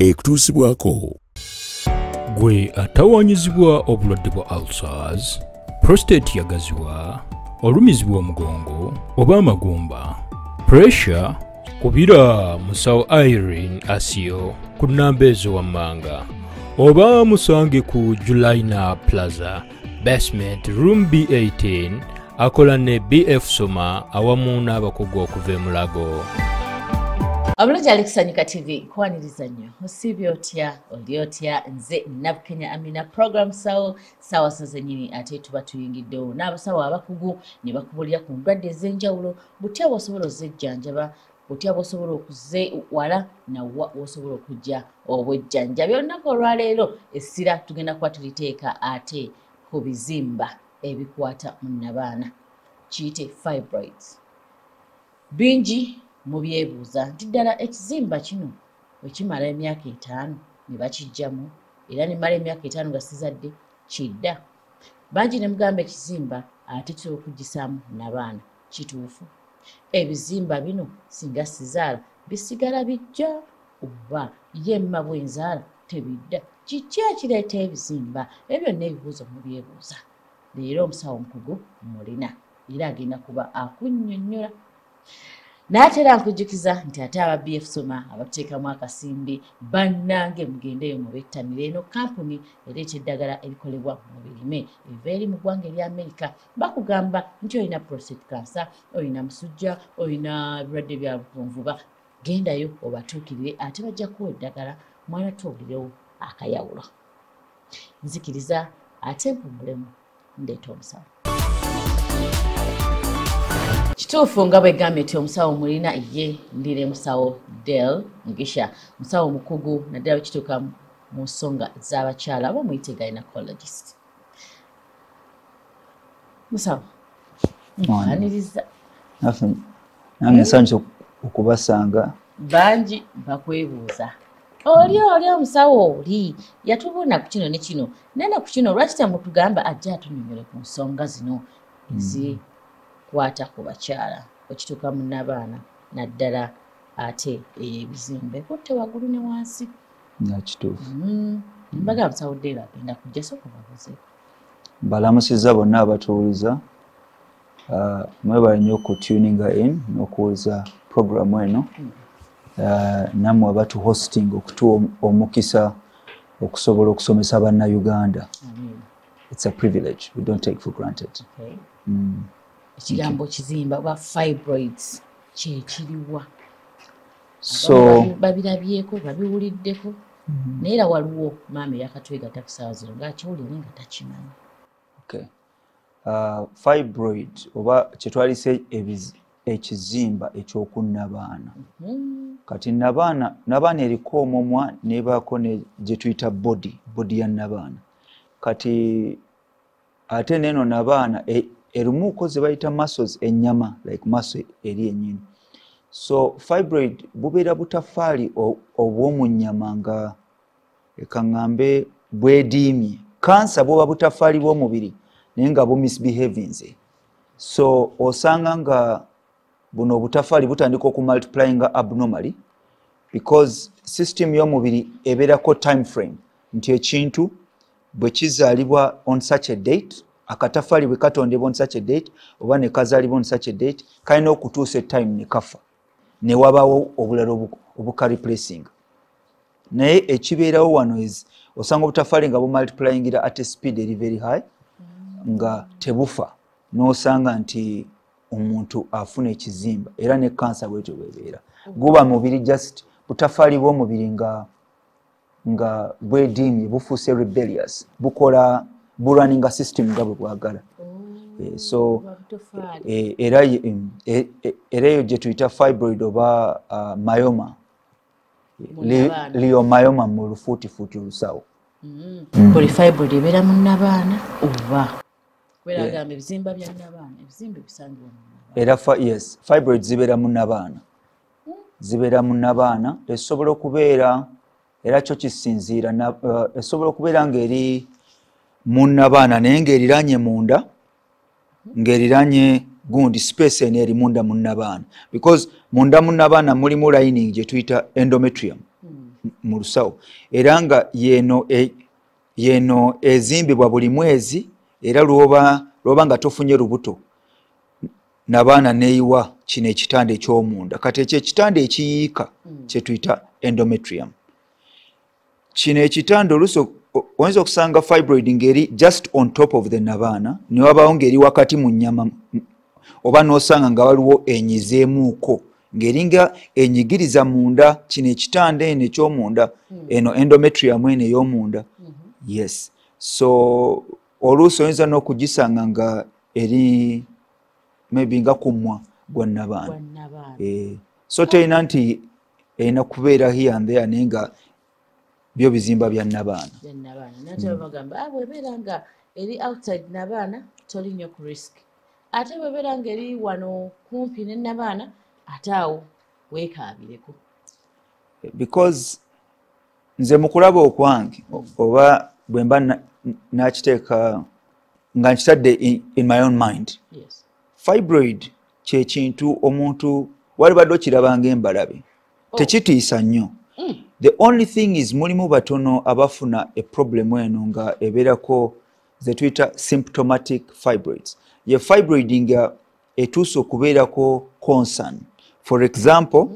ekutuusibwako gwe atawaanyizibwa obulwadde bwa ulcers prostate yagaziwa olumizibwa omugongo oba amagumba pressure kubira musawo irene asio ku nnamba ezo wammanga oba musange ku julina plaza basement room b18 akola ne bf soma awamu n'abakugu okuva emulago obulungi alexanyika tv nkwaniriza nnyo. Osiibye otya? Oli otya? Nze nabukenya amina program sawo sawa sa zenyini ate tuba tuyingiddewo n'abasawo abakugu ne bakubulira ku ndwadde ez'enjawulo. Butya bw'osobola ozejjanjaba butya bw'osobola okuzewala nawa w'osobola okujja obwejjanjabi olunaku olwaleero essira tugenda kuba tuliteeka ate ku bizimba ebikwata mu nabaana kiyite fibroids. Bingi mubyebuuza nti ddala ekizimba kino wekimala emyaka etaano ne bakijjamu era nemala emyaka etaano nga sizadde kidda. Bangi ne mugamba ekizimba ate kisobola okugisaamu nabaana kituufu. Ebizimba bino singa sizaala bisigala bijja oba ye mma bwenzaala tebidda. Kiki ekireeta ebizimba? Ebyo byonna ebibuuzo mubyebuuza leero omusawo omukugu mulina era agenda kuba akunnyonnyola naatera nkujjukiza nti ate aba bf soma abateekamu akasimbi bannange mugendeyo mubettanire eno kampuni ereeta eddagala erikolebwa mu birime eva eri mu ggwanga erya amerika bakugamba nti olina prostate cancer olina musujja olina ebirwadde bya bunvuba gendayo obatuukirire ate bajja kuwa eddagala mwana tuwulirewo akayawulo nzikiriza ate mpumulemu ndeeta omusawo kituufu nga bwegambye nti omusawo mulina ye ndire musawo del mugisha. Musawo mukugu naddala wekituuka mu nsonga z'abakyala aba muyite gynecologist. Musawo nkwaniriza nange nsanyusa okubasanga. Bangi bakwebuuza. Oli oli omusawo oli? Yatubuna ku kino ne kino. Nana ku kino lwaki tamutugamba ajja atunyonyole ku nsonga zino ezikwata ku bakyala okituuka munabaana naddala ate ebizimbe kutte waggulu ne wansi. Nakituufu mbaga musawo ddeera agenda kujja so kubabuze mbalamusizza bonna abatuwuliza Ah, mwebale nnyo okutuninga in n'okuwuliza programu eno. Ah, nammwe abatu hosting okutuwa omukisa okusobola okusomesa bannayuganda. Its a privilege. We don't take for granted. Okay. Mm. Ekigambo kizimba oba fibroids kyekiriwa babirabyeko babiwuliddeko. Naye era waliwo maama eyakatwegata ku saawa zino ngaakiwulire nga takimanyi okay. uh, fibroid oba kyetwalise ekizimba ekyokunnabaana. Hmm, kati nabaana nabaana eriko omumwa nebaako ne gyetuyita body body ya nabaana kati ate neno nabaana e- erimuko ze bayita muscles enyama like muscle eri enyini so fibroid bubeera butafaali o- obw'omunyama nga ekaŋŋambe bwediimye. Kansa bwoba butafaali bw'omubiri naye nga bumisbehavinze so osanga nga buno obutafaali butandika okumultiplyinga abnormally because system y'omubiri ebeerako time frame. Nti ekintu bwe kizaalibwa on such a date akatafaali bwe katondebwa on such a date oba ne kazaalibwa on such a date kalina okutuusa etime ne kafa ne wabaawo obulala obu- obukareplacing naye ekibeerawo wano is osanga obutafaali nga bumultiplyingira at speed eri very high nga tebufa n'osanga nti omuntu afuna ekizimba era ne kansa bwetyo bwebeera guba mubiri just butafaali bw'omubiri nga nga bwediimye bufuuse rebellious bukola bulwaninga system nga bwe bwagala. Eh, so eh, era eh, era eyo gye tuyita fibroid oba ah, myoma. Liomayoma mu lufuutifuuti olusawo. Buli fibroid ebeera mu nabaana oba? Kubeera agamba ebizimba bya nabaana ebizimba ebisangibwa era yes fibroid zibeera mu nabaana zibeera mu nabaana esobola okubeera era kyo kisinziira esobola okubeera ng'eri mu nabaana naye ng'eriranye munda ng'eriranye gundi space eno eri munda mu nabaana because munda mu nabaana mulimu lining gye tuyita endometrium mu lusawo. Era nga yeno e- yeno ezimbibwa buli mwezi era lwoba nga tofunye lubuto nabaana neyiwa kino ekitanda ekyomunda. Kati ekyo ekitanda ekiyiika kyetuyita endometrium. Kino ekitanda oluusi o- oyinza okusanga fibroid ngaeri just on top of the nabaana newabaawo ngaeri wakati mu nyama oba nosanga nga waliwo enyizeemuuko ng'eringa enyigiriza munda kino ekitanda eno ekyomunda eno endometrium eno ey'omunda. Yes. So oluusi oyinza n'okugisanga nga eri maybe nga kumwa gwa nabaana. Eh, so terina nti erina kubeera here and there naye nga byo bizimba bya nabaana natera bagamba ah bwebeera nga eri outside nabaana toli nnyo ku risk. Ate bwebeera nga eri wano kumpi ne nabaana ate awo weekaabireko. Because nze mu kulaba okwange oba bwe mba na- nakiteeka nga nkitadde in, my own mind yes. fibroid kyekintu omuntu walibadde okirabanga embalabe tekitiisa nnyo the only thing is mulimu batono abafuna eproblemu eno nga ebeerako zetuyita symptomatic fibroids. Ye fibroid nga etuuse okubeerako concern. For example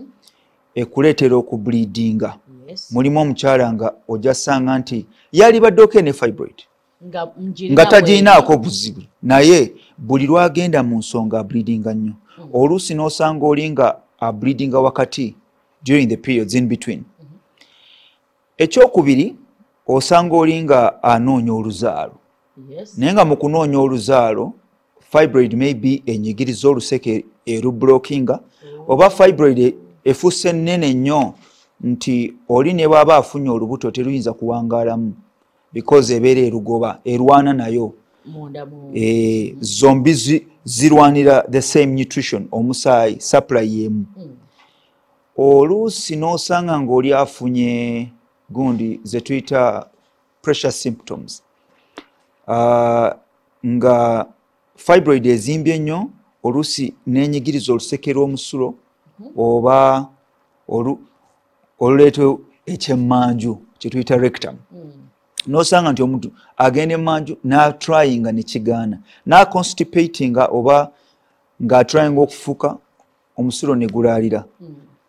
ekuleetera okubleedinga. Yes. Mulimu omukyala nga ojasanga nti yalibaddeko ne fibroid nga njirina nga tagirinaako bw'eri. buzibu naye buli lwagenda mu nsonga ableedinga nnyo. Oluusi n'osanga oli nga ableedinga wakati during the periods in between ekyokubiri osanga oli nga anoonya oluzaalo. Naye nga mu kunoonya oluzaalo fibroid maybe enyigiriza oluseke erublokinga oba fibroid e- efuuse nnene nnyo nti oli ne bwaba afunye olubuto teruyinza kuwangaalamu because ebeera erugoba erwana nayo. Munda mu e, zombi zi, zirwanira the same nutrition omusaayi supply yemu oluusi n'osanga ng'oli afunye gundi zetuyita pressure symptoms. Uh, nga fibroid ezimbye ennyo oluusi nenyigiriza oluseke lw'omusulo oba olu- oluleeta ekyemmanju kyetuyita rectum. Nosanga nti omuntu agenda emanju natrayinga nekigaana naconstipatinga oba ngaatrayinga okufuka omusulo negulaalira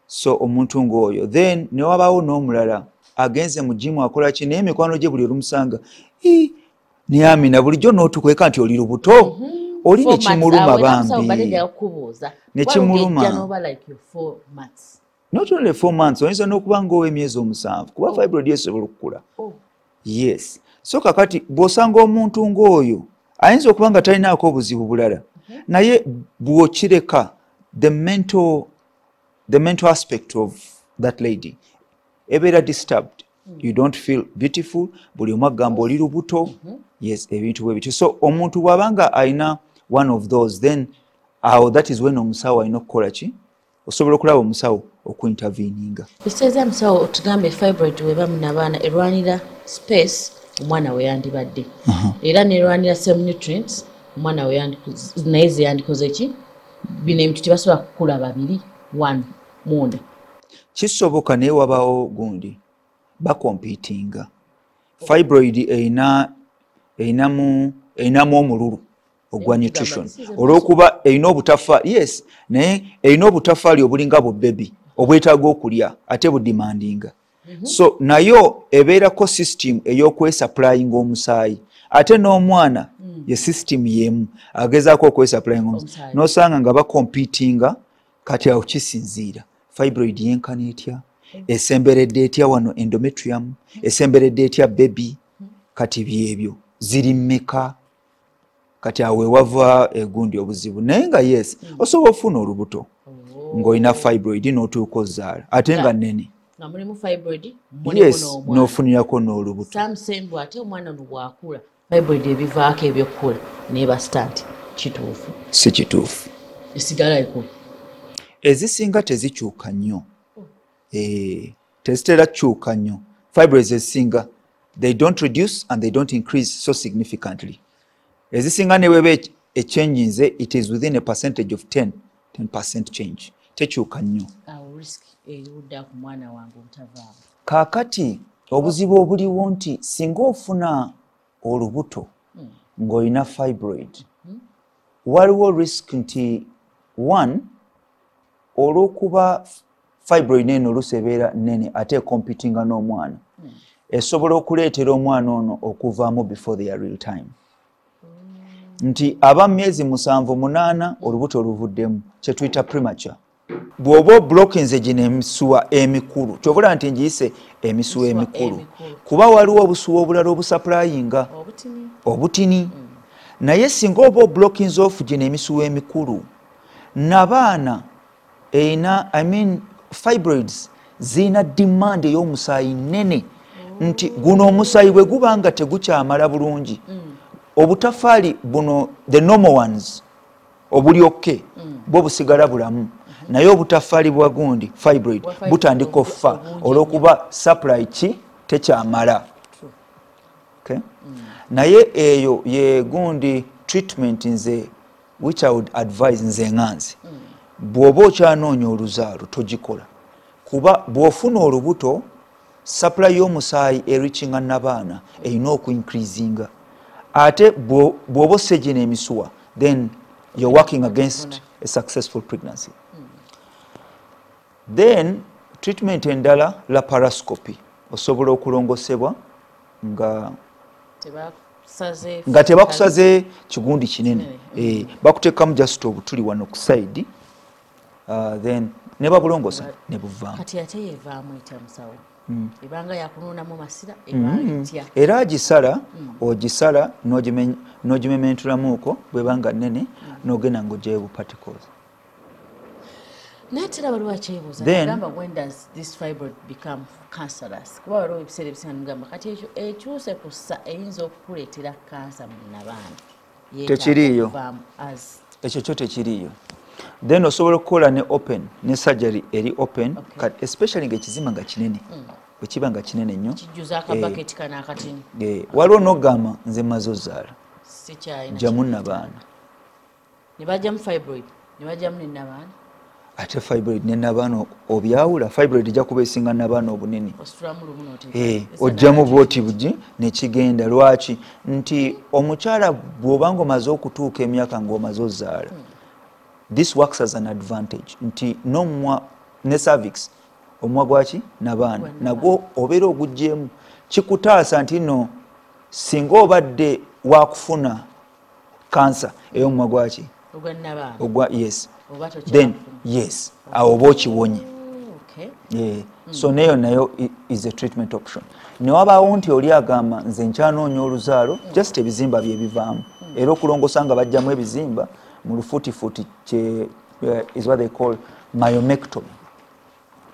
so omuntu ngaoyo then newabaawo n'omulala agenze mu jimu akola ki? Naye emikwano gye buli olumusanga "Ii, naye amina bulijjo n'otukweka nti oli lubuto oli Four months, nekimuluma bambi. Nekimuluma. Not only four months oyinza n'okuba ngaowa emyezi omusanvu kuba Oh. fibroid esobola okukula. Oh, yes. So kakati bw'osanga omuntu ng'oyo ayinza okuba nga talinaako obuzibu bulala naye bw'okireka the mental, the mental aspect of that lady ebeera disturbed. You don't feel beautiful buli omu agamba oli lubuto. Yes ebintu bwe bityo. So omuntu bw'abanga alina one of those then awo that is when omusawo alina okukola ki? Osobola okulaba omusawo okuinterveninga Ekitegeeza musawo otugambe fibroid weba munabaana erwanira space omwana we yandibadde. Era nerwanira same nutrients omwana we naye ze yandikoze ki? Bino ebintu tebasobola kukula babiri one munda kisoboka naye wabaawo gundi bakompitinga. Fibroid erina erinamu erinamu omululu ogwa nutrition. olwokuba erina obutafaali yes naye erina obutafaali obulinga bubebi obwetaaga okulya ate budimandinga. So nayo ebeerako system ey'okwesupplyinga omusaayi ate n'omwana ye system yemu agezaako okwesupplyinga Omusaayi. nosanga nga bakompitinga kati awo kisinziira fibroid yenkana etya? Esemberedde etya wano? Endometrium. Esemberedde etya bebi kati byebyo ziri mmeka? Kati awo wewava egundi obuzibu? Naye nga yes osobola okufuna olubuto ng'olina fibroid n'otuuka ozaala ate nga mulimu yes n'ofunirako n'olubuto. Fibroid ebivaako ebyokukula nebasita nti kituufu. Si kituufu. Esigala ekulu ezisinga tezikyuka nnyo. Eh, tezitera kukyuka nnyo. Fibroids ezisinga they don't reduce and they don't increase so significantly. Ezisinga neweba echanginze it is within a percentage of 10 10 percent change. Tekyuka nnyo. Wange obutavaamu. Kaakati obuzibu obuliwo nti singa ofuna olubuto ng'olina fibroid waliwo risk nti one olw'okuba fibroid eno oluusi ebeera nene ate ecompetinga n'omwana. Esobola okuleetera omwana ono okuvaamu before their real time. Nti aba myezi musanvu munaana olubuto oluvuddemu kyetuyita premature. Bw'oba oblokinze gino emisuwa emikulu kyobula nti ngiyise emisuwa emikulu kuba waliwo obusuwa obulala obusapulayinga obutini. Obutini. Naye singa oba oblokinze off gino emisuwa emikulu nabaana erina i mean fibroids zirina demand ey'omusaayi nene nti guno omusaayi bwe guba nga tegukyamala bulungi. Obutafaali buno the normal ones obulyokke bwo busigala bulamu. Naye obutafaali bwa gundi fibroid butandika okufa obungi olw'okuba supply ki tekyamala. Okay? naye eyo ye gundi treatment nze which i would advise nze nganzi bw'oba okyanoonya oluzaalo togikola. Kuba bw'ofuna olubuto supply y'omusaayi erichinga nabaana erina okuincreasinga ate bw'o- bw'oba ossegina emisuwa then you're working against a successful pregnancy. Then treatment endala laparoscopy osobola okulongosebwa nga tebakusaze nga tebakusaze kigundi kinene. Eh, bakuteekamu just obutuli wano ku uh, then ne babulongosa ne buvaamu. kati ate yevaamu etya musawo? Mm. ebanga yakunuunamu masira ebanga etya? Era agisala ogisala n'ogime- n'ogimementulamuuko bwebanga nene n'ogenda ngaogyebu particles naye tera waliwo akyebuuza Then- agamba when does this fibroid become cancerous? Kuba waliwo ebiseera ebisinga nimugamba kati ekyo ekyuse ku ssa eyinza okukuleetera kansa mu nabaana Tekiriiyo. ekyo kyo tekiriiyo then osobola okukola ne open ne surgery eri open Okay. kati especially ngaekizimba nga kinene. Bwe kiba nga kinene nnyo. Akatini. eh, waliwo n'ogamba nze maze ozaala. Jamu nabaana fibroid nenabaana ate fibroid ne nabaana obyawula? Fibroid ejja kuba esinga nabaana obunene. Eh, ojjamu bwoti bugi nekigenda lwaki? Nti omukyala bw'obanga omaze okutuuka emyaka ng'omaze ozaala this works as an advantage. Nti nomumwa ne cervix omumwa gwaki nabaana nagwo obeera ogugjeemu kikutaasa nti no singa obadde wakufuna kansa ey'omumwa gwaki ogwa yes. Then yes. Awo oba okiwonye. Okay. Yeah. so neyo nayo is a treatment option. Newabaawo nti oli agamba nze nkyanoonya oluzaalo just ebizimba byebivaamu era okulongosa nga bajjamu ebizimba mu lufutifuti uh, is what they call myomectomy.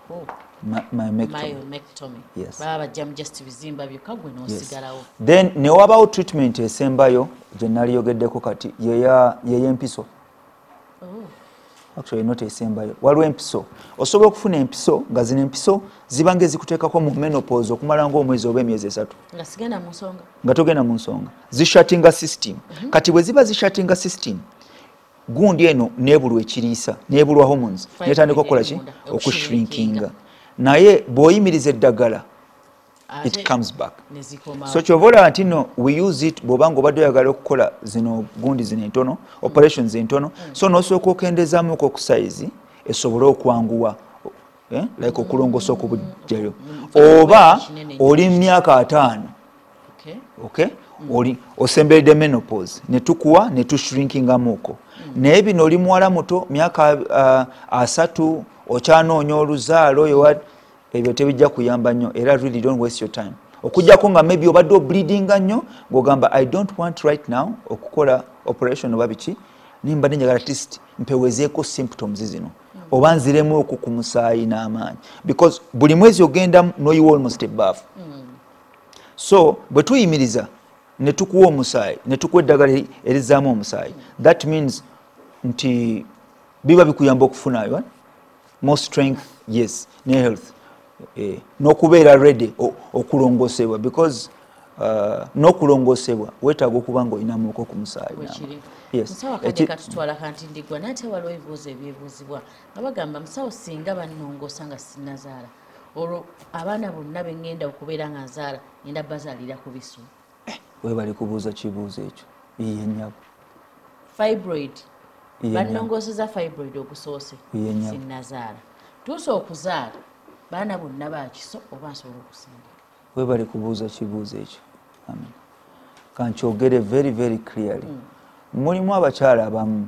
Oh, then newabaawo treatment esembayo gye naliyogeddeko kati yey'empiso Oh, actually not esembayo. Waliwo empiso. Osobola okufuna empiso nga zino empiso ziba nga ezikuteekako mu menopause okumala ngaomwezi oba emyezi esatu. Nga togenda mu nsonga. Zishatinga system. Kati bwe ziba zishatinga system gundi eno nebulwa ekiriisa nebulwa hormones. Fibroid netandika okukola ki? okushrinkinga. Naye bw'oyimiriza eddagala it comes back. so kyova olaba nti no we use it bw'obanga obadde oyagala okukola zino gundi zino entono operations entono so nosooka okendezaamuko ku size esobole okwanguwa eh, like okulongosa okubujjayo oba kinene oli mu myaka ataano Okay. okay oli osemberedde menopause netukuwa netushrinkingamuuko naye bino oli muwala muto myaka uh, asatu okyanoonya oluzaalo yowa ebyo tebijja kuyamba nnyo. Era really don't waste your time. Okujjako nga maybe obadde obleedinga nnyo ng'ogamba i don't want right now okukola operation oba biki nimbadde njagala at least mpewezeeko symptoms zino. Oba nziremu oku ku musaayi n'amaanyi. Because buli mwezi ogendamu noyiwa almost ebaafu so bwe tuyimiriza ne tukuwa omusaayi ne tukuwa eddagala eri- erizaamu omusaayi. That means nti biba bikuyamba okufuna what? more strength yes. Ne health eh, n'okubeera ready okulongosebwa because uh, n'okulongosebwa weetaaga okuba nga olinamuuko ku musaayi musawo akadde katutwala kanti ndigwa naye ate waliwo ebibuuzo ebyebuuzibwa. Nga bagamba musawo singa bannongosa nga sinnazaala olwo abaana bonna beŋŋenda okubeera nga nzaala ngenda bazaalira ku bisu. Webali kubuuza kibuuzo ekyo. Iye nyabo fibroid Ye bannongooseza fibroid ogusoose sinnazaala tuusa okuzaala baana bonna bakiso oba nsobola okusindika? Webali kubuuza kibuuzo ekyo. Amen. kankyogere very very clearly. Mulimu abakyala abamu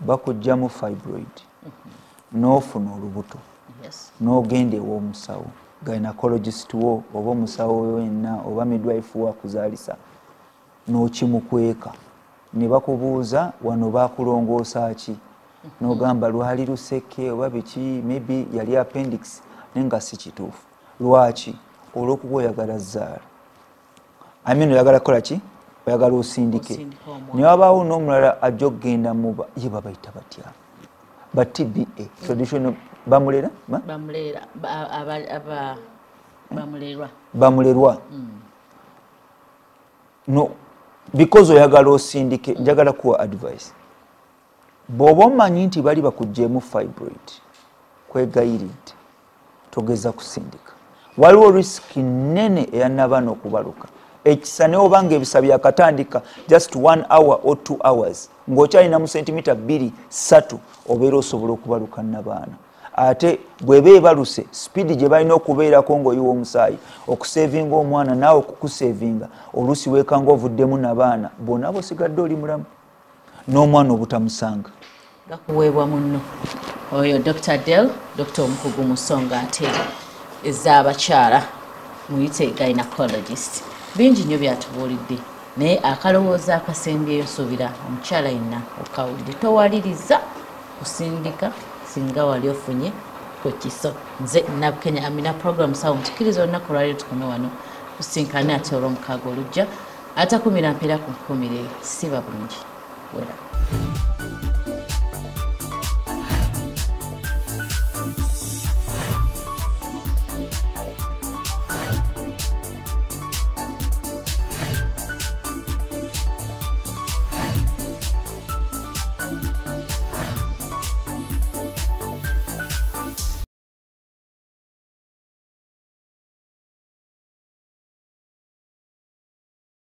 bakugjamu fibroid. N'ofuna olubuto. N'ogenda ew'omusawo gynecologist wo oba omusawo wenna oba midwife wo akuzaalisa n'okimukweka ne bakubuuza wano bakulongoosa ki? N'ogamba lwali luseke oba biki? Maybe yali appendix naye nga si kituufu. Lwaki? Olw'okuba oyagala zaala. Amin oyagala kukola ki? Oyagala osindike. Naye wabaawo n'omulala ajja okgenda muba ye babayita batya? Ba tba traditional bamulera? Bamulerwa bamulerwa no because oyagala osindike njagala kuwa advice. Bw'oba omanyi nti bali bakugjeemu fibroid kwegayiridde togeza kusindika. Waliwo risiki nnene eyanabaana okubaluka ekisa naye oba nga ebisa byakatandika just one hour or two hours ng'okyalina mu sentimita bbiri ssatu obeera osobola okubaluka nabaana ate bweba ebaluse sipiidi gye balina okubeerako ng'oyiwa omusaayi okusevinga omwana naawe okukusevinga oluusi weekanga ovuddemu nabaana bwonna bosigadde oli mulamu n'omwana obutamusanga. Gakuweebwa munno. Oyo dr del dr omukugu mu nsonga ate ez'abakyala muyite gynecologist. Bingi nnyo byatubuulidde naye akalowooza akasembyeyo nsuubira omukyala yenna okawulire towaliriza kusindika singa wali ofunye ku kiso. Nze nabukenya amina program sawa mutukiriza olunaku lwaliro tukome wano kusinkane ate olwomukaaga olujja atakumira mpeera ku nkumire siba bulungi wera